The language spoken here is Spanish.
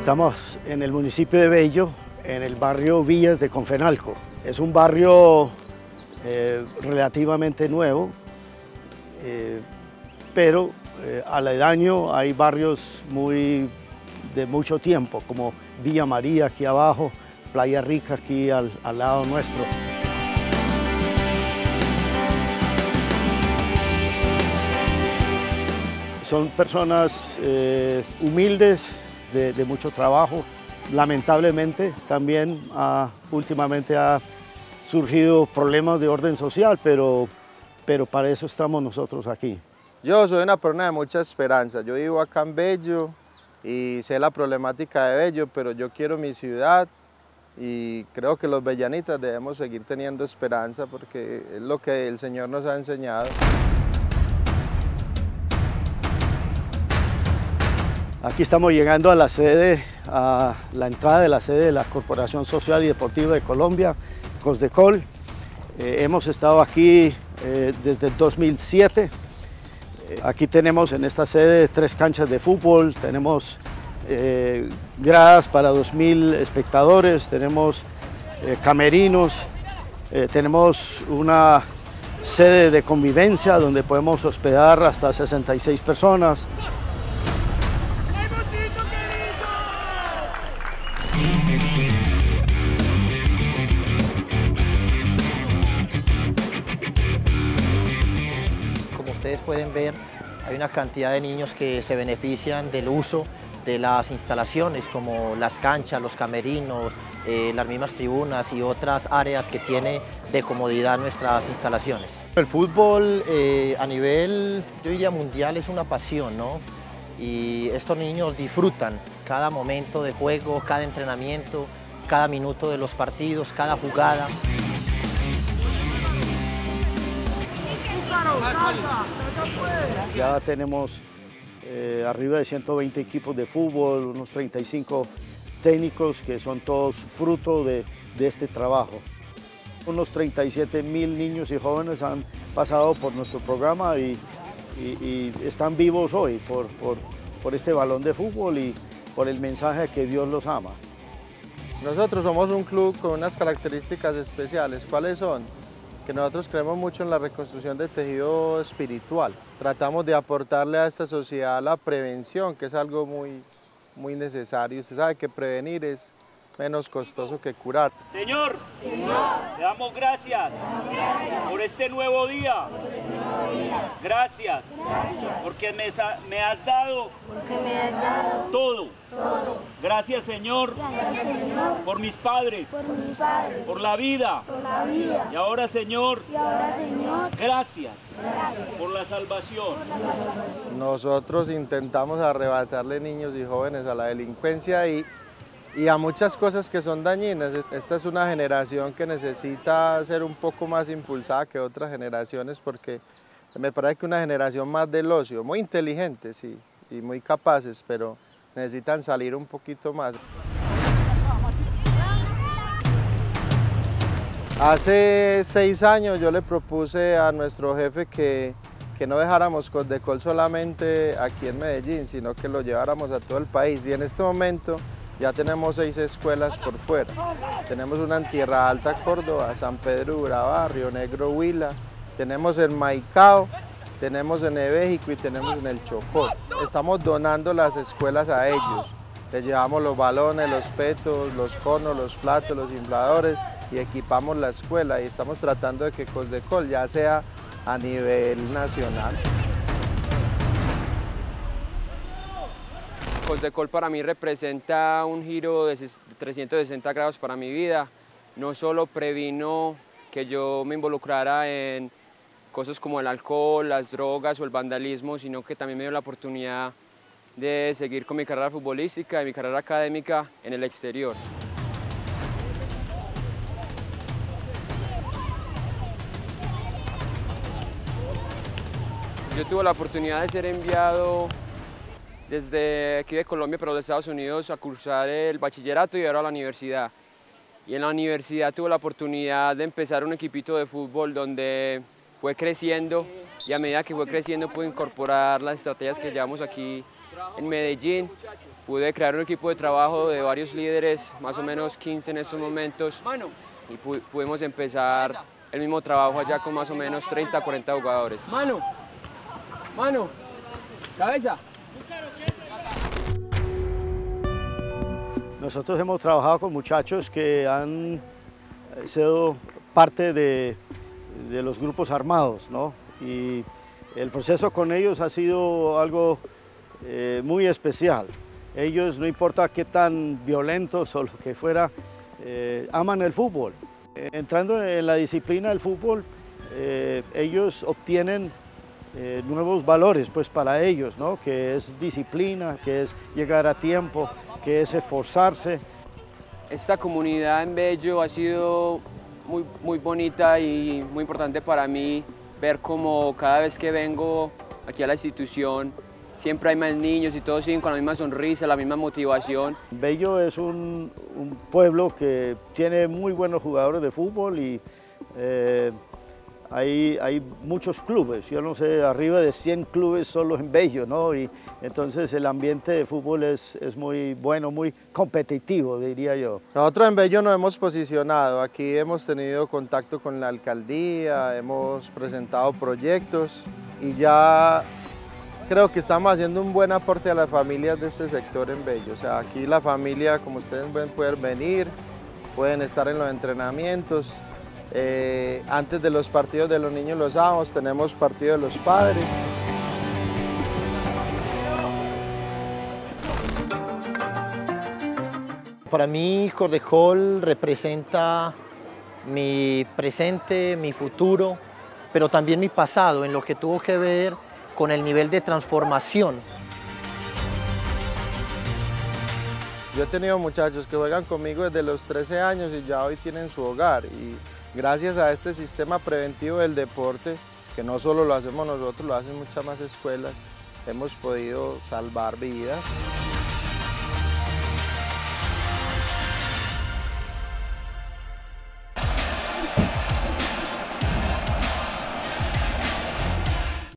Estamos en el municipio de Bello, en el barrio Villas de Confenalco. Es un barrio eh, relativamente nuevo, eh, pero eh, aledaño hay barrios muy de mucho tiempo, como Villa María aquí abajo, Playa Rica aquí al, lado nuestro. Son personas eh, humildes, de, mucho trabajo. Lamentablemente también ah, últimamente ha surgido problemas de orden social, pero, pero para eso estamos nosotros aquí. Yo soy una persona de mucha esperanza. Yo vivo acá en Bello y sé la problemática de Bello, pero yo quiero mi ciudad y creo que los bellanitas debemos seguir teniendo esperanza porque es lo que el Señor nos ha enseñado. Aquí estamos llegando a la sede, a la entrada de la sede de la Corporación Social y Deportiva de Colombia, COSDECOL. Eh, hemos estado aquí eh, desde el 2007. Eh, aquí tenemos en esta sede tres canchas de fútbol, tenemos gradas para 2.000 espectadores, tenemos camerinos, tenemos una sede de convivencia donde podemos hospedar hasta 66 personas. Pueden ver, hay una cantidad de niños que se benefician del uso de las instalaciones como las canchas, los camerinos, eh, las mismas tribunas y otras áreas que tiene de comodidad nuestras instalaciones. El fútbol eh, a nivel, yo diría mundial, es una pasión, ¿no? Y estos niños disfrutan cada momento de juego, cada entrenamiento, cada minuto de los partidos, cada jugada. Ya tenemos eh, arriba de 120 equipos de fútbol, unos 35 técnicos que son todos fruto de, este trabajo. Unos 37 mil niños y jóvenes han pasado por nuestro programa y, están vivos hoy por, por- por este balón de fútbol y por el mensaje de que Dios los ama. Nosotros somos un club con unas características especiales. ¿Cuáles son? Que nosotros creemos mucho en la reconstrucción del tejido espiritual. Tratamos de aportarle a esta sociedad la prevención, que es algo muy, muy necesario. Usted sabe que prevenir es menos costoso que curar. Señor, te damos gracias, por este nuevo día. Gracias, porque me has dado, todo. Gracias, Señor, por mis padres, por la vida. Y ahora, Señor, gracias por la salvación. Nosotros intentamos arrebatarle niños y jóvenes a la delincuencia y, y a muchas cosas que son dañinas. Esta es una generación que necesita ser un poco más impulsada que otras generaciones porque me parece que una generación más del ocio, muy inteligente, sí, y muy capaces, pero necesitan salir un poquito más. Hace seis años yo le propuse a nuestro jefe que, que no dejáramos Cosdecol solamente aquí en Medellín, sino que lo lleváramos a todo el país. Y en este momento ya tenemos seis escuelas por fuera. Tenemos una en Tierra Alta, Córdoba, San Pedro Urabá, Río Negro, Huila. Tenemos en Maicao, tenemos en México y tenemos en el Chocó. Estamos donando las escuelas a ellos. Les llevamos los balones, los petos, los conos, los platos, los infladores y equipamos la escuela y estamos tratando de que Cosdecol ya sea a nivel nacional. Cosdecol para mí representa un giro de ses- 360 grados para mi vida. No solo previno que yo me involucrara en cosas como el alcohol, las drogas o el vandalismo, sino que también me dio la oportunidad de seguir con mi carrera futbolística y mi carrera académica en el exterior. Yo tuve la oportunidad de ser enviado desde aquí de Colombia, pero de Estados Unidos, a cursar el bachillerato y ahora a la universidad. Y en la universidad tuve la oportunidad de empezar un equipito de fútbol donde fue creciendo y a medida que fue creciendo pude incorporar las estrategias que llevamos aquí en Medellín. Pude crear un equipo de trabajo de varios líderes, más o menos 15 en estos momentos, y pudimos empezar el mismo trabajo allá con más o menos 30, 40 jugadores. Mano, mano, cabeza. Nosotros hemos trabajado con muchachos que han sido parte de, los grupos armados, ¿no? Y el proceso con ellos ha sido algo eh, muy especial. Ellos, no importa qué tan violentos o lo que fuera, eh, aman el fútbol. entrando en la disciplina del fútbol, eh, ellos obtienen nuevos valores pues para ellos, ¿no? que es disciplina, que es llegar a tiempo, que es esforzarse. Esta comunidad en Bello ha sido muy, muy bonita y muy importante para mí ver cómo cada vez que vengo aquí a la institución siempre hay más niños y todos siguen con la misma sonrisa, la misma motivación. Bello es un, pueblo que tiene muy buenos jugadores de fútbol y eh, hay, muchos clubes, yo no sé, arriba de 100 clubes solo en Bello, ¿no? Y entonces el ambiente de fútbol es, es muy bueno, muy competitivo, diría yo. Nosotros en Bello nos hemos posicionado, aquí hemos tenido contacto con la alcaldía, hemos presentado proyectos y ya creo que estamos haciendo un buen aporte a las familias de este sector en Bello. O sea, aquí la familia, como ustedes pueden venir, pueden estar en los entrenamientos, eh, antes de los partidos de los niños los sábados tenemos partido de los padres. Para mí Cordecol representa mi presente, mi futuro, pero también mi pasado, en lo que tuvo que ver con el nivel de transformación. Yo he tenido muchachos que juegan conmigo desde los 13 años y ya hoy tienen su hogar. Y Gracias a este sistema preventivo del deporte, que no solo lo hacemos nosotros, lo hacen muchas más escuelas, hemos podido salvar vidas.